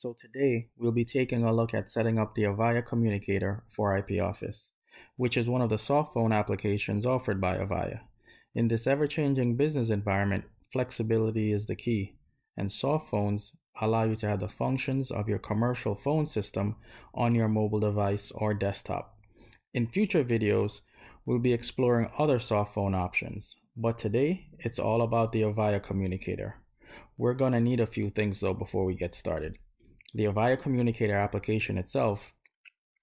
So today we'll be taking a look at setting up the Avaya communicator for IP Office, which is one of the soft phone applications offered by Avaya. In this ever-changing business environment, flexibility is the key, and soft phones allow you to have the functions of your commercial phone system on your mobile device or desktop. In future videos, we'll be exploring other soft phone options, but today it's all about the Avaya communicator. We're going to need a few things though before we get started the Avaya Communicator application itself,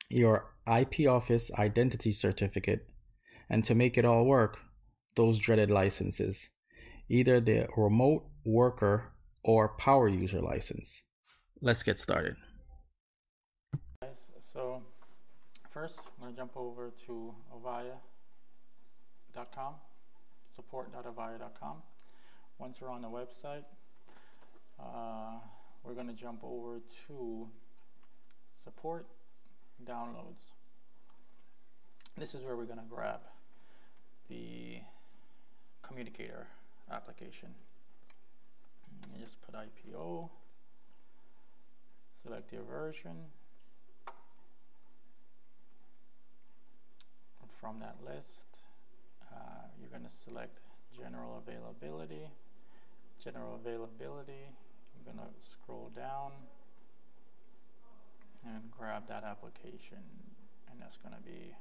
your IP Office Identity Certificate, and to make it all work, those dreaded licenses, either the Remote Worker or Power User license. Let's get started. Guys, so first I'm going to jump over to avaya.com, support.avaya.com. Once we're on the website, uh, we're going to jump over to support downloads. This is where we're going to grab the communicator application. Just put IPO, select your version. From that list, to select general availability. General availability, I'm going to scroll down and grab that application and that's going to be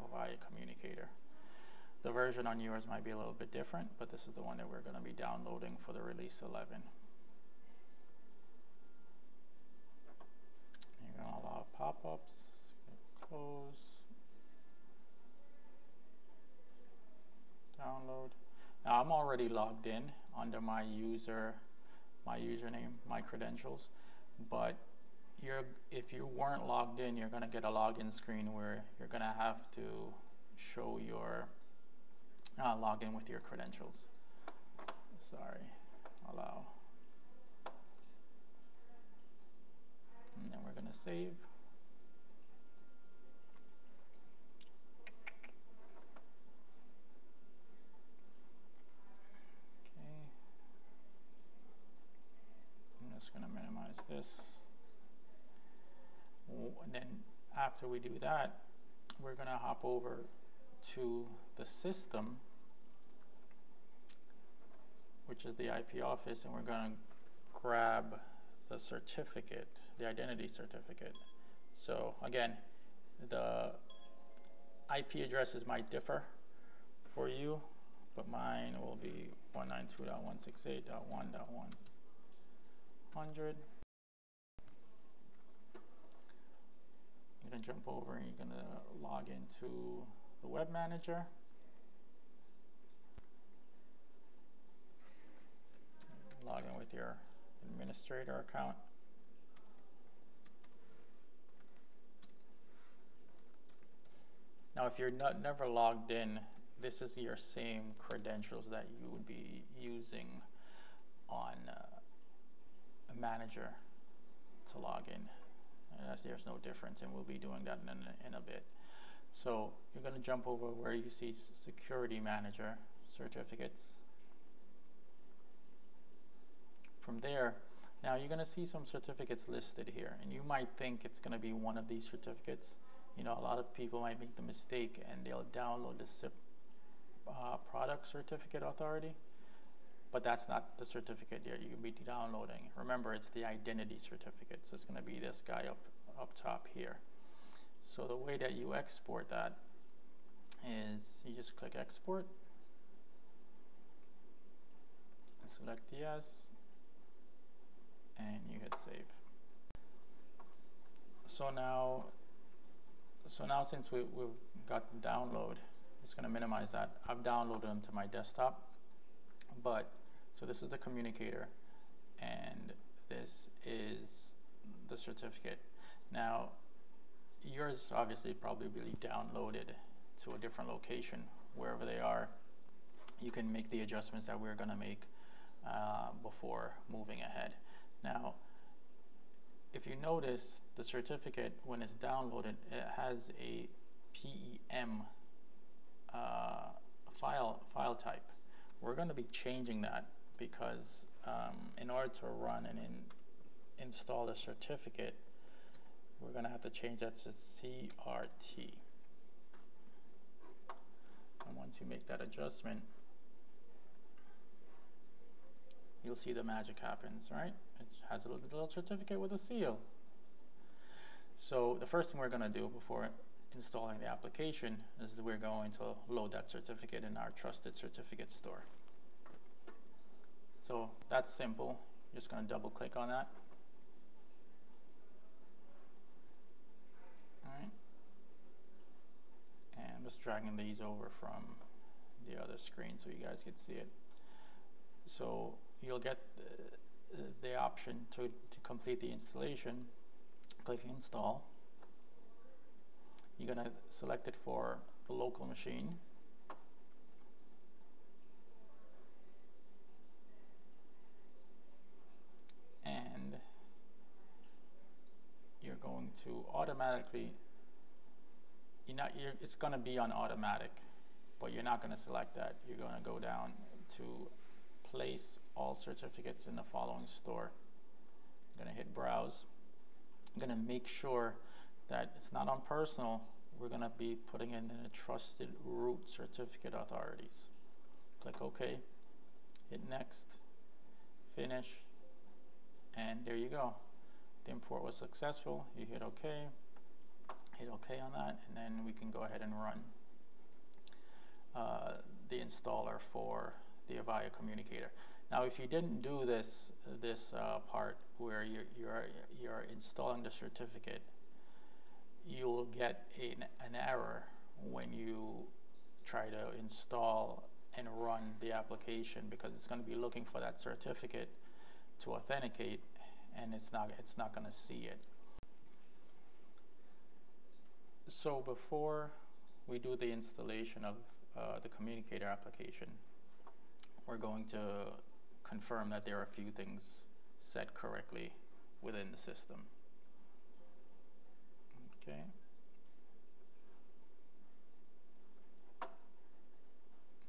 Avaya Communicator. The version on yours might be a little bit different, but this is the one that we're going to be downloading for the release 11. You're going to allow pop-ups, close, download. Now I'm already logged in under my user my username, my credentials, but you're, if you weren't logged in, you're going to get a login screen where you're going to have to show your uh, login with your credentials. Sorry, allow. And then we're going to save. this. And then after we do that, we're going to hop over to the system, which is the IP office, and we're going to grab the certificate, the identity certificate. So again, the IP addresses might differ for you, but mine will be 192.168.1.100. You're going to jump over and you're going to log into the web manager. Log in with your administrator account. Now if you're not never logged in, this is your same credentials that you would be using on uh, a manager to log in as there's no difference and we'll be doing that in, in a bit. So you're going to jump over where you see Security Manager certificates. From there, now you're going to see some certificates listed here and you might think it's going to be one of these certificates. You know, a lot of people might make the mistake and they'll download the SIP uh, product certificate authority but that's not the certificate that you'll be downloading. Remember, it's the identity certificate, so it's going to be this guy up, up top here. So the way that you export that is you just click export, select yes, and you hit save. So now, so now since we, we've got download, it's going to minimize that. I've downloaded them to my desktop but so this is the communicator and this is the certificate. Now yours obviously probably be downloaded to a different location wherever they are. You can make the adjustments that we're going to make uh, before moving ahead. Now if you notice the certificate when it's downloaded it has a PEM uh, file going to be changing that because um, in order to run and in, install the certificate, we're going to have to change that to CRT. And once you make that adjustment, you'll see the magic happens, right? It has a little certificate with a seal. So the first thing we're going to do before installing the application is that we're going to load that certificate in our trusted certificate store. So that's simple. Just going to double click on that. All right. And I'm just dragging these over from the other screen so you guys can see it. So you'll get the, the option to, to complete the installation. Click install. You're going to select it for the local machine. And you're going to automatically, you're not, you're, it's going to be on automatic, but you're not going to select that. You're going to go down to place all certificates in the following store. I'm going to hit browse. I'm going to make sure that it's not on personal. We're going to be putting it in a trusted root certificate authorities. Click OK. Hit next. Finish. And there you go. The import was successful. You hit OK. Hit OK on that. And then we can go ahead and run uh, the installer for the Avaya communicator. Now, if you didn't do this this uh, part where you're, you're, you're installing the certificate, you'll get an, an error when you try to install and run the application because it's going to be looking for that certificate to authenticate and it's not it's not going to see it. So before we do the installation of uh, the communicator application, we're going to confirm that there are a few things set correctly within the system. Okay.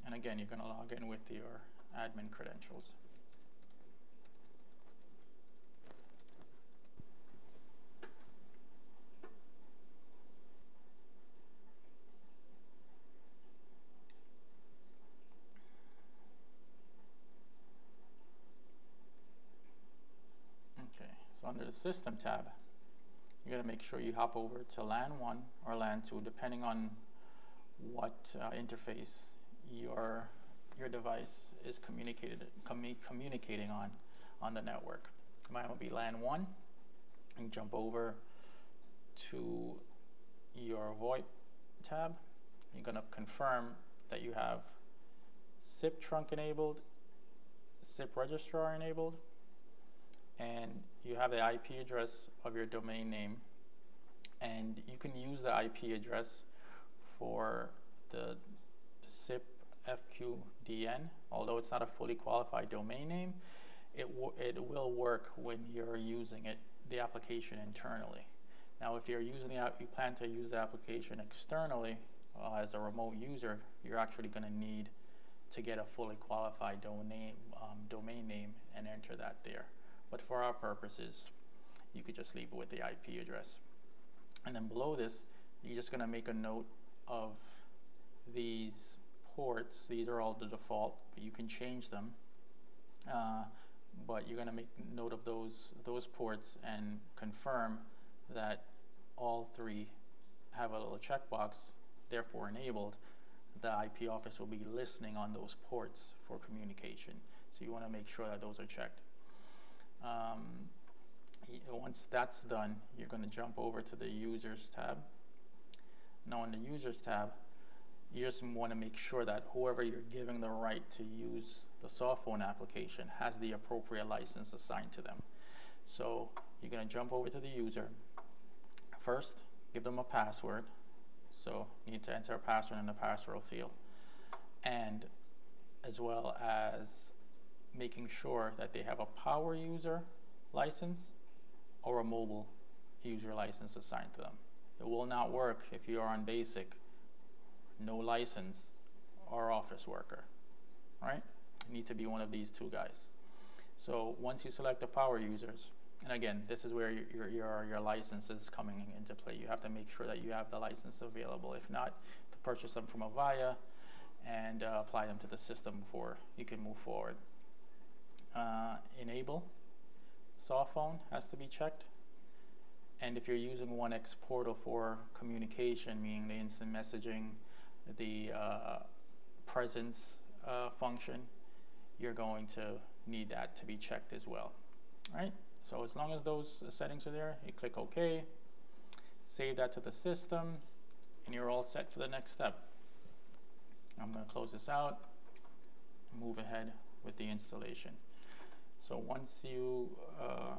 And again, you're going to log in with your admin credentials. Okay, so under the System tab, you got to make sure you hop over to LAN 1 or LAN 2, depending on what uh, interface your your device is communicated commu communicating on on the network. Mine will be LAN 1. And jump over to your VoIP tab. You're going to confirm that you have SIP trunk enabled, SIP registrar enabled, and you have the IP address of your domain name and you can use the IP address for the SIP FQDN although it's not a fully qualified domain name it, it will work when you're using it the application internally. Now if you're using the you plan to use the application externally uh, as a remote user you're actually going to need to get a fully qualified domain um, domain name and enter that there but for our purposes, you could just leave it with the IP address. And then below this, you're just going to make a note of these ports. These are all the default, but you can change them. Uh, but you're going to make note of those those ports and confirm that all three have a little checkbox, therefore enabled. The IP office will be listening on those ports for communication. So you want to make sure that those are checked. Um, once that's done, you're going to jump over to the Users tab. Now in the Users tab, you just want to make sure that whoever you're giving the right to use the softphone application has the appropriate license assigned to them. So you're going to jump over to the user. First, give them a password. So you need to enter a password in the password field. And as well as making sure that they have a power user license or a mobile user license assigned to them. It will not work if you are on basic, no license, or office worker, right? You need to be one of these two guys. So once you select the power users, and again, this is where your, your, your license is coming into play. You have to make sure that you have the license available. If not, to purchase them from Avaya and uh, apply them to the system before you can move forward. Uh, enable soft phone has to be checked. And if you're using 1X portal for communication, meaning the instant messaging, the uh, presence uh, function, you're going to need that to be checked as well. All right, so as long as those settings are there, you click OK, save that to the system, and you're all set for the next step. I'm going to close this out, move ahead with the installation. So once you uh,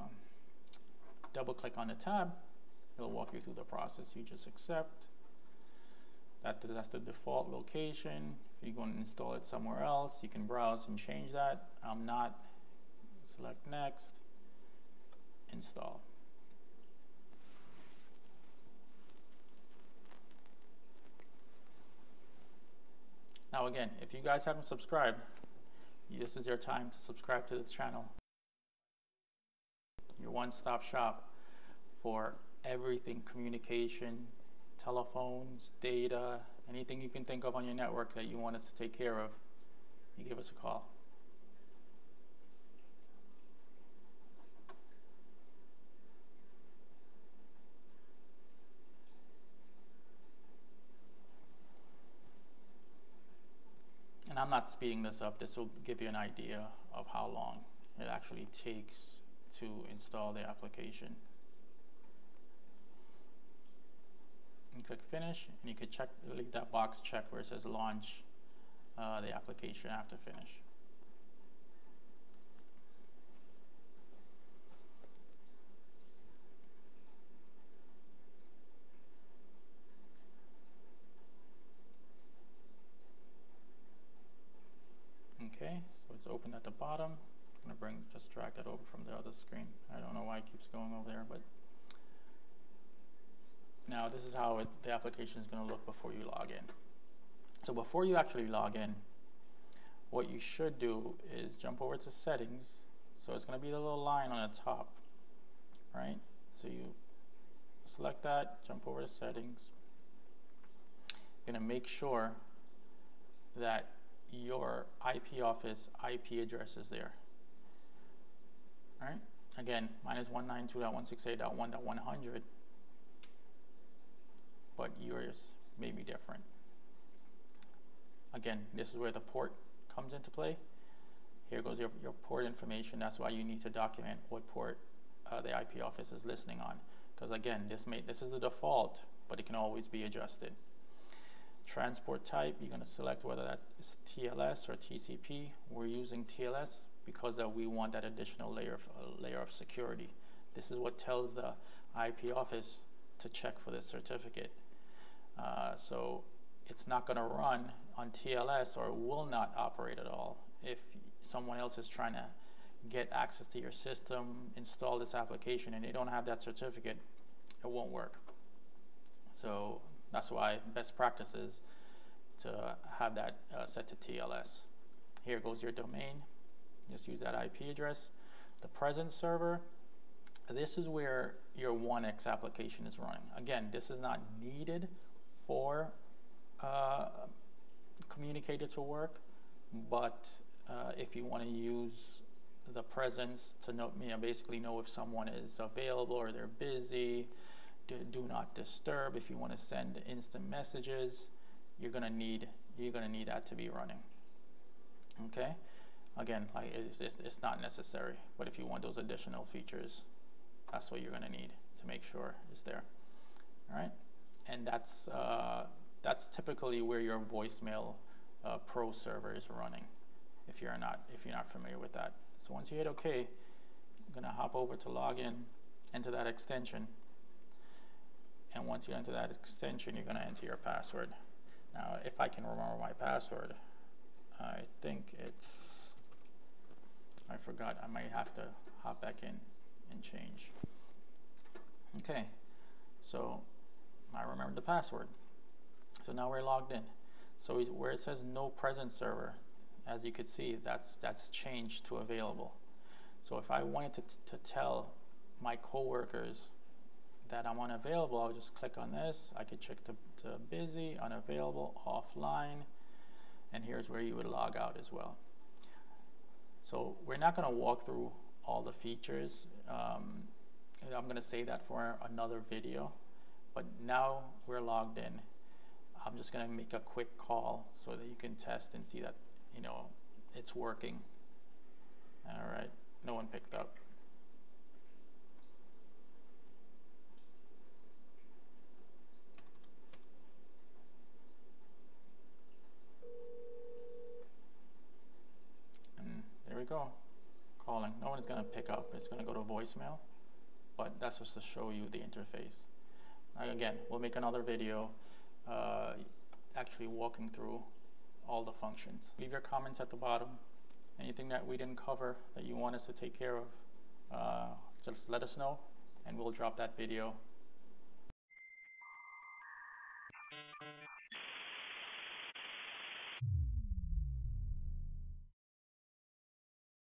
double click on the tab, it'll walk you through the process. You just accept. That, that's the default location. If you're going to install it somewhere else, you can browse and change that. I'm not. Select next, install. Now again, if you guys haven't subscribed, this is your time to subscribe to the channel. Your one-stop shop for everything communication, telephones, data, anything you can think of on your network that you want us to take care of, you give us a call. And I'm not speeding this up, this will give you an idea of how long it actually takes to install the application. and click finish and you could check leave that box check where it says launch uh, the application after finish. Okay, so it's open at the bottom. I'm gonna bring just drag that over from the other screen. I don't know why it keeps going over there, but now this is how it, the application is going to look before you log in. So before you actually log in, what you should do is jump over to settings. So it's going to be the little line on the top, right? So you select that, jump over to settings. You're going to make sure that your IP office IP address is there. Right? Again, mine is 192.168.1.100 but yours may be different. Again, this is where the port comes into play. Here goes your, your port information. That's why you need to document what port uh, the IP office is listening on. Because again, this, may, this is the default, but it can always be adjusted. Transport type, you're going to select whether that is TLS or TCP. We're using TLS because we want that additional layer of, uh, layer of security. This is what tells the IP office to check for this certificate. Uh, so it's not going to run on TLS or will not operate at all if someone else is trying to get access to your system, install this application, and they don't have that certificate, it won't work. So that's why best practice is to have that uh, set to TLS. Here goes your domain. Just use that IP address. The presence server, this is where your 1X application is running. Again, this is not needed for uh, communicator to work, but uh, if you want to use the presence to know, you know, basically know if someone is available or they're busy, do, do not disturb. If you want to send instant messages, you're gonna need you're gonna need that to be running. Okay, again, like it's, it's, it's not necessary, but if you want those additional features, that's what you're gonna need to make sure is there. All right and that's uh, that's typically where your voicemail uh, pro server is running if you're not if you're not familiar with that. So once you hit OK I'm gonna hop over to log in into that extension. And once you enter that extension you're gonna enter your password. Now if I can remember my password I think it's forgot I might have to hop back in and change okay so I remember the password. So now we're logged in. So where it says no present server, as you could see, that's, that's changed to available. So if I wanted to, to tell my coworkers that I'm unavailable, I'll just click on this. I could check to, to busy, unavailable, offline, and here's where you would log out as well. Not going to walk through all the features. Um, I'm going to say that for another video, but now we're logged in. I'm just going to make a quick call so that you can test and see that, you know, it's working. All right, no one picked up. And there we go, calling. No one's going to pick up. It's going to go to voicemail, but that's just to show you the interface. Again, we'll make another video uh, actually walking through all the functions. Leave your comments at the bottom. Anything that we didn't cover that you want us to take care of, uh, just let us know and we'll drop that video